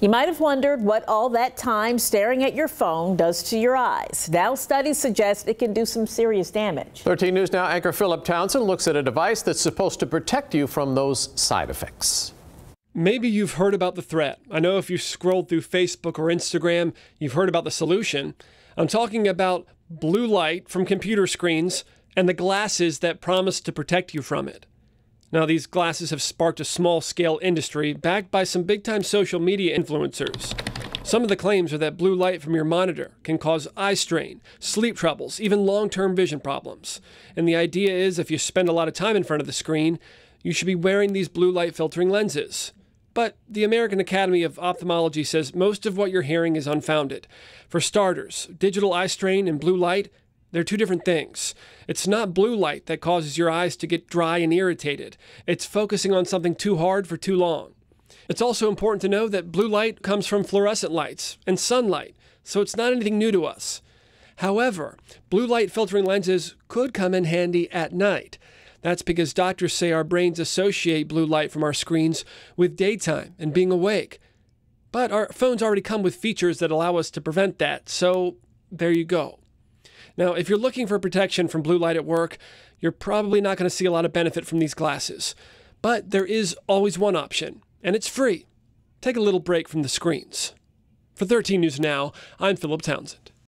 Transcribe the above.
You might have wondered what all that time staring at your phone does to your eyes. Now studies suggest it can do some serious damage. 13 News Now anchor Philip Townsend looks at a device that's supposed to protect you from those side effects. Maybe you've heard about the threat. I know if you scrolled through Facebook or Instagram, you've heard about the solution. I'm talking about blue light from computer screens and the glasses that promise to protect you from it. Now, these glasses have sparked a small scale industry backed by some big time social media influencers. Some of the claims are that blue light from your monitor can cause eye strain, sleep troubles, even long term vision problems. And the idea is if you spend a lot of time in front of the screen, you should be wearing these blue light filtering lenses. But the American Academy of Ophthalmology says most of what you're hearing is unfounded. For starters, digital eye strain and blue light they're two different things. It's not blue light that causes your eyes to get dry and irritated. It's focusing on something too hard for too long. It's also important to know that blue light comes from fluorescent lights and sunlight, so it's not anything new to us. However, blue light filtering lenses could come in handy at night. That's because doctors say our brains associate blue light from our screens with daytime and being awake. But our phones already come with features that allow us to prevent that, so there you go. Now, if you're looking for protection from blue light at work, you're probably not going to see a lot of benefit from these glasses. But there is always one option, and it's free. Take a little break from the screens. For 13 News Now, I'm Philip Townsend.